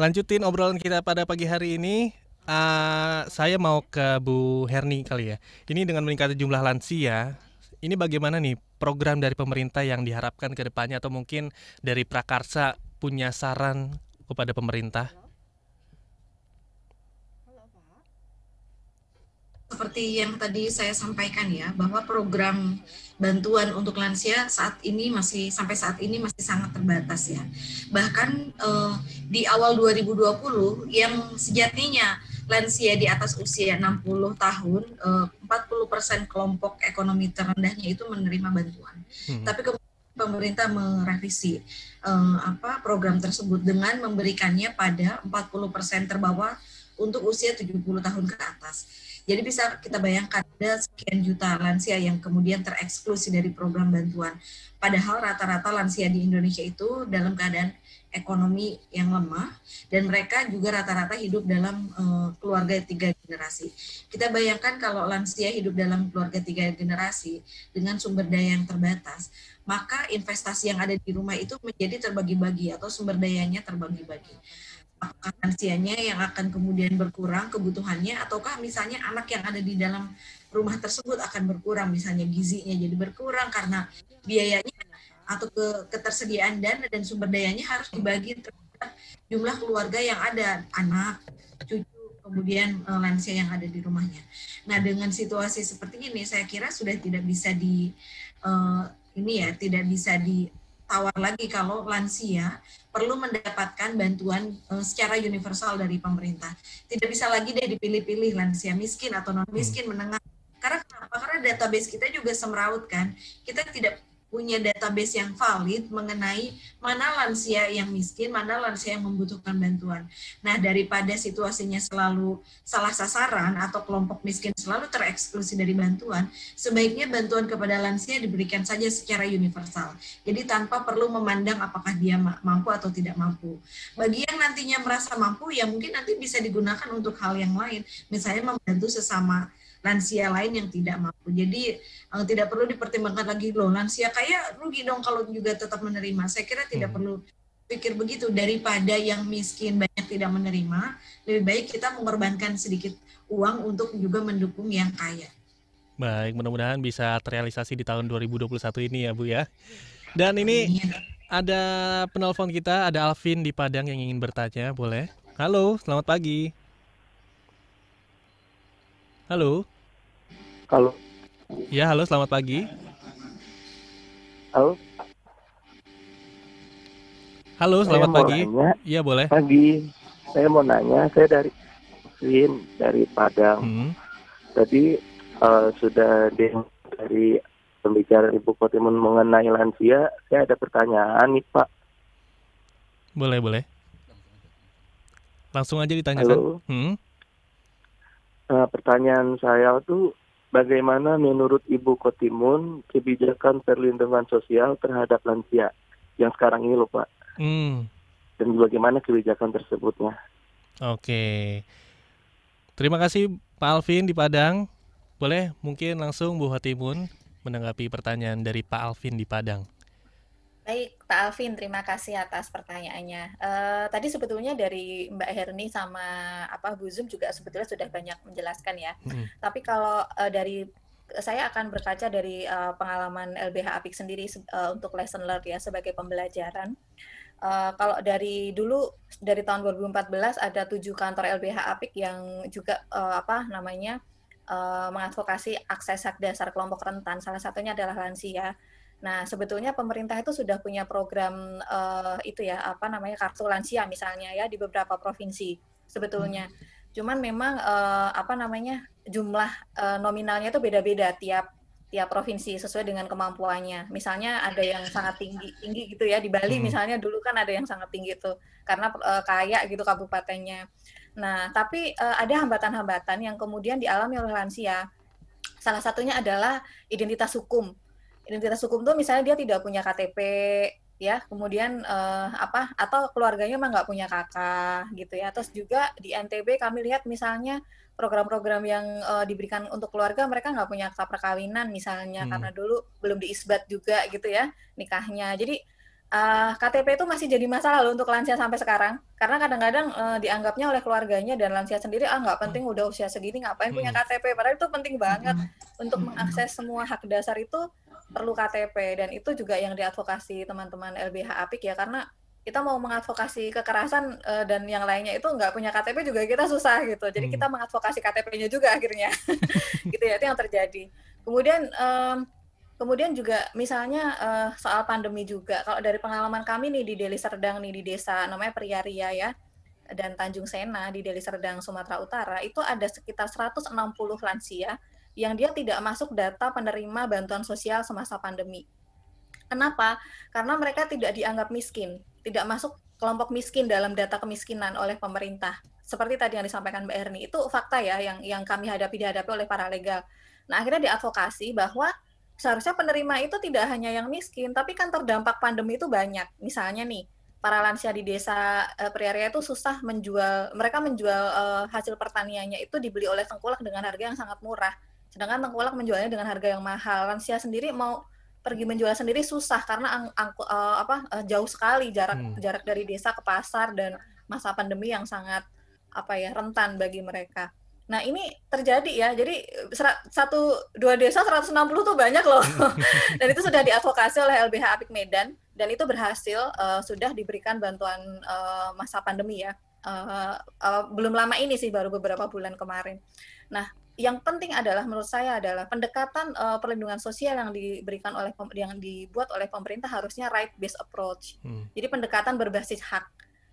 Lanjutin obrolan kita pada pagi hari ini, uh, saya mau ke Bu Herni kali ya. Ini dengan meningkatnya jumlah lansia, ini bagaimana nih program dari pemerintah yang diharapkan ke depannya atau mungkin dari Prakarsa punya saran kepada pemerintah? Seperti yang tadi saya sampaikan ya, bahwa program bantuan untuk lansia saat ini masih sampai saat ini masih sangat terbatas ya. Bahkan eh, di awal 2020 yang sejatinya lansia di atas usia 60 tahun, 40% eh, kelompok ekonomi terendahnya itu menerima bantuan. Hmm. Tapi kemudian pemerintah merevisi uh, apa program tersebut dengan memberikannya pada 40% terbawah untuk usia 70 tahun ke atas. Jadi bisa kita bayangkan ada sekian juta lansia yang kemudian tereksklusi dari program bantuan. Padahal rata-rata lansia di Indonesia itu dalam keadaan ekonomi yang lemah dan mereka juga rata-rata hidup dalam uh, keluarga tiga generasi. Kita bayangkan kalau lansia hidup dalam keluarga tiga generasi dengan sumber daya yang terbatas, maka investasi yang ada di rumah itu menjadi terbagi-bagi atau sumber dayanya terbagi-bagi. Apakah lansianya yang akan kemudian berkurang kebutuhannya ataukah misalnya anak yang ada di dalam rumah tersebut akan berkurang misalnya gizinya jadi berkurang karena biayanya atau ke ketersediaan dana dan sumber dayanya harus dibagi terhadap jumlah keluarga yang ada anak cucu kemudian uh, lansia yang ada di rumahnya. Nah dengan situasi seperti ini saya kira sudah tidak bisa di uh, ini ya tidak bisa ditawar lagi kalau lansia perlu mendapatkan bantuan uh, secara universal dari pemerintah. Tidak bisa lagi deh dipilih-pilih lansia miskin atau non miskin hmm. menengah. Karena kenapa? Karena database kita juga semeraut kan. Kita tidak punya database yang valid mengenai mana lansia yang miskin, mana lansia yang membutuhkan bantuan. Nah, daripada situasinya selalu salah sasaran atau kelompok miskin selalu tereksklusi dari bantuan, sebaiknya bantuan kepada lansia diberikan saja secara universal. Jadi tanpa perlu memandang apakah dia mampu atau tidak mampu. Bagi yang nantinya merasa mampu, ya mungkin nanti bisa digunakan untuk hal yang lain, misalnya membantu sesama lansia lain yang tidak mampu. Jadi uh, tidak perlu dipertimbangkan lagi loh lansia kaya rugi dong kalau juga tetap menerima. Saya kira tidak hmm. perlu pikir begitu daripada yang miskin banyak tidak menerima, lebih baik kita mengorbankan sedikit uang untuk juga mendukung yang kaya. Baik, mudah-mudahan bisa terrealisasi di tahun 2021 ini ya Bu ya. Dan ini ada penelpon kita, ada Alvin di Padang yang ingin bertanya, boleh? Halo, selamat pagi. Halo. Halo. Ya, halo, selamat pagi. Halo. Halo, selamat pagi. Iya, boleh. Pagi. Saya mau nanya, saya dari Vin dari Padang. Hmm. Tadi uh, sudah dari pembicaraan Ibu Kotimun mengenai lansia, saya ada pertanyaan nih Pak. Boleh, boleh. Langsung aja ditanyakan. Halo. Hmm? Nah, pertanyaan saya tuh bagaimana menurut Ibu Kotimun kebijakan perlindungan sosial terhadap lansia yang sekarang ini loh Pak? Hmm. Dan bagaimana kebijakan tersebutnya? Oke. Terima kasih Pak Alvin di Padang. Boleh mungkin langsung Bu Hatimun menanggapi pertanyaan dari Pak Alvin di Padang. Baik, Pak Alvin, terima kasih atas pertanyaannya. Uh, tadi sebetulnya dari Mbak Herni sama apa Bu Zoom juga sebetulnya sudah banyak menjelaskan ya. Hmm. Tapi kalau uh, dari saya akan berkaca dari uh, pengalaman LBH Apik sendiri uh, untuk lesson learned ya sebagai pembelajaran. Uh, kalau dari dulu dari tahun 2014 ada tujuh kantor LBH Apik yang juga uh, apa namanya uh, mengadvokasi akses hak dasar kelompok rentan. Salah satunya adalah lansia. Nah, sebetulnya pemerintah itu sudah punya program uh, itu ya, apa namanya kartu lansia misalnya ya di beberapa provinsi sebetulnya. Hmm. Cuman memang uh, apa namanya jumlah uh, nominalnya itu beda-beda tiap tiap provinsi sesuai dengan kemampuannya. Misalnya ada yang sangat tinggi tinggi gitu ya di Bali hmm. misalnya dulu kan ada yang sangat tinggi tuh karena uh, kaya gitu kabupatennya. Nah, tapi uh, ada hambatan-hambatan yang kemudian dialami oleh lansia. Salah satunya adalah identitas hukum identitas hukum tuh misalnya dia tidak punya KTP ya kemudian uh, apa atau keluarganya emang nggak punya kakak gitu ya terus juga di NTB kami lihat misalnya program-program yang uh, diberikan untuk keluarga mereka nggak punya akta perkawinan misalnya hmm. karena dulu belum diisbat juga gitu ya nikahnya jadi uh, KTP itu masih jadi masalah loh untuk lansia sampai sekarang karena kadang-kadang uh, dianggapnya oleh keluarganya dan lansia sendiri ah nggak penting udah usia segini ngapain hmm. punya KTP padahal itu penting banget hmm. untuk mengakses semua hak dasar itu perlu KTP dan itu juga yang diadvokasi teman-teman LBH Apik ya karena kita mau mengadvokasi kekerasan uh, dan yang lainnya itu nggak punya KTP juga kita susah gitu. Jadi hmm. kita mengadvokasi KTP-nya juga akhirnya. Gitu ya itu yang terjadi. Kemudian um, kemudian juga misalnya uh, soal pandemi juga. Kalau dari pengalaman kami nih di Deli Serdang nih di desa namanya Priaria ya dan Tanjung Sena di Deli Serdang Sumatera Utara itu ada sekitar 160 lansia yang dia tidak masuk data penerima bantuan sosial semasa pandemi. Kenapa? Karena mereka tidak dianggap miskin, tidak masuk kelompok miskin dalam data kemiskinan oleh pemerintah. Seperti tadi yang disampaikan Mbak Erni, itu fakta ya yang yang kami hadapi dihadapi oleh para legal. Nah, akhirnya diadvokasi bahwa seharusnya penerima itu tidak hanya yang miskin, tapi kan terdampak pandemi itu banyak. Misalnya nih, para lansia di desa uh, Priaria itu susah menjual, mereka menjual uh, hasil pertaniannya itu dibeli oleh tengkulak dengan harga yang sangat murah Sedangkan tengkulak menjualnya dengan harga yang mahal. Lansia sendiri mau pergi menjual sendiri susah karena ang, ang, uh, apa uh, jauh sekali jarak hmm. jarak dari desa ke pasar dan masa pandemi yang sangat apa ya rentan bagi mereka. Nah ini terjadi ya, jadi satu dua desa 160 tuh banyak loh, dan itu sudah diadvokasi oleh LBH Apik Medan dan itu berhasil uh, sudah diberikan bantuan uh, masa pandemi ya, uh, uh, belum lama ini sih baru beberapa bulan kemarin. Nah yang penting adalah menurut saya adalah pendekatan uh, perlindungan sosial yang diberikan oleh yang dibuat oleh pemerintah harusnya right based approach. Hmm. Jadi pendekatan berbasis hak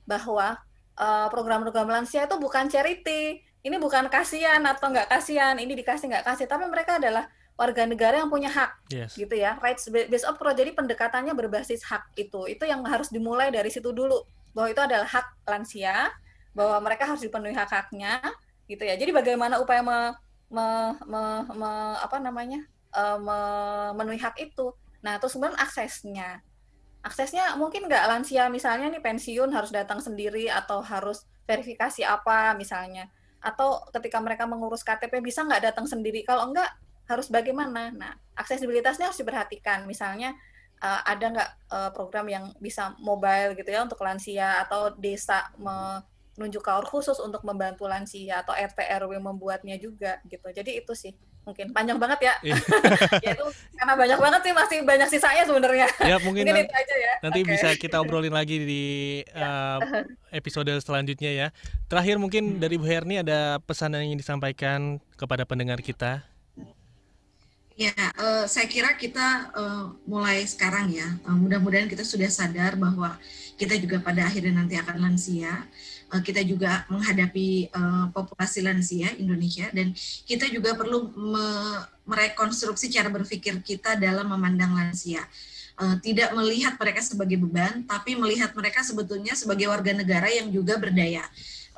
bahwa uh, program-program lansia itu bukan charity, ini bukan kasihan atau nggak kasihan, ini dikasih nggak kasih, tapi mereka adalah warga negara yang punya hak, yes. gitu ya, right based approach. Jadi pendekatannya berbasis hak itu, itu yang harus dimulai dari situ dulu bahwa itu adalah hak lansia, bahwa mereka harus dipenuhi hak-haknya, gitu ya. Jadi bagaimana upaya me me, me, me, apa namanya uh, memenuhi hak itu. Nah, terus kemudian aksesnya. Aksesnya mungkin nggak lansia misalnya nih pensiun harus datang sendiri atau harus verifikasi apa misalnya. Atau ketika mereka mengurus KTP bisa nggak datang sendiri. Kalau enggak harus bagaimana? Nah, aksesibilitasnya harus diperhatikan. Misalnya uh, ada nggak uh, program yang bisa mobile gitu ya untuk lansia atau desa me nunjuk kaur khusus untuk membantu lansia atau RT RW membuatnya juga gitu. Jadi itu sih mungkin panjang banget ya. Iya. ya itu karena banyak banget sih masih banyak sisanya sebenarnya. Ya mungkin, mungkin itu aja ya. Nanti okay. bisa kita obrolin lagi di uh, episode selanjutnya ya. Terakhir mungkin hmm. dari Bu Herni ada pesan yang ingin disampaikan kepada pendengar kita. Ya, uh, saya kira kita uh, mulai sekarang ya. Uh, mudah-mudahan kita sudah sadar bahwa kita juga pada akhirnya nanti akan lansia kita juga menghadapi uh, populasi lansia Indonesia dan kita juga perlu me merekonstruksi cara berpikir kita dalam memandang lansia. Uh, tidak melihat mereka sebagai beban, tapi melihat mereka sebetulnya sebagai warga negara yang juga berdaya.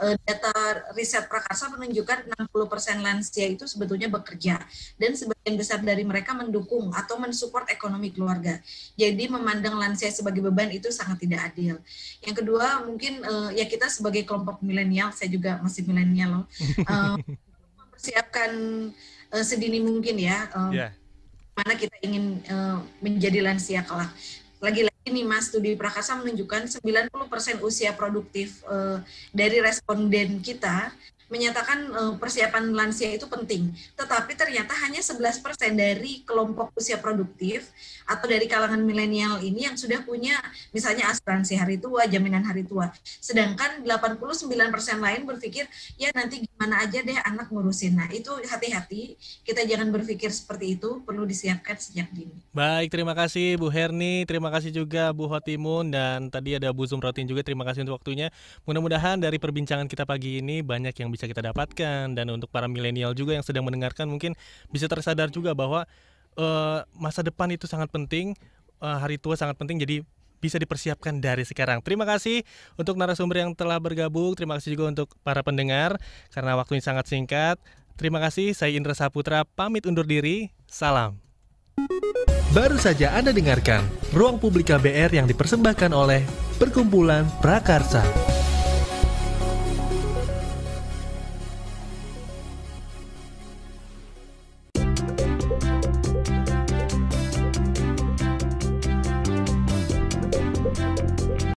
Eh, data riset Prakarsa menunjukkan 60% lansia itu sebetulnya bekerja dan sebagian besar dari mereka mendukung atau mensupport ekonomi keluarga. Jadi memandang lansia sebagai beban itu sangat tidak adil. Yang kedua mungkin uh, ya kita sebagai kelompok milenial, saya juga masih milenial loh, uh, mempersiapkan uh, sedini mungkin ya. Uh, yeah. Mana kita ingin uh, menjadi lansia kelak lagi-lagi nih Mas studi Prakasa menunjukkan 90% usia produktif uh, dari responden kita menyatakan uh, persiapan lansia itu penting. Tetapi ternyata hanya 11% dari kelompok usia produktif atau dari kalangan milenial ini yang sudah punya misalnya asuransi hari tua, jaminan hari tua. Sedangkan 89% lain berpikir ya nanti gimana aja deh anak ngurusin. Nah, itu hati-hati. Kita jangan berpikir seperti itu, perlu disiapkan sejak dini. Baik, terima kasih Bu Herni, terima kasih juga Bu Hotimun dan tadi ada Bu Zumrotin juga. Terima kasih untuk waktunya. Mudah-mudahan dari perbincangan kita pagi ini banyak yang bisa bisa kita dapatkan dan untuk para milenial juga yang sedang mendengarkan mungkin bisa tersadar juga bahwa uh, masa depan itu sangat penting, uh, hari tua sangat penting jadi bisa dipersiapkan dari sekarang. Terima kasih untuk narasumber yang telah bergabung. Terima kasih juga untuk para pendengar karena waktunya sangat singkat. Terima kasih. Saya Indra Saputra pamit undur diri. Salam. Baru saja Anda dengarkan Ruang Publik KBR yang dipersembahkan oleh Perkumpulan Prakarsa.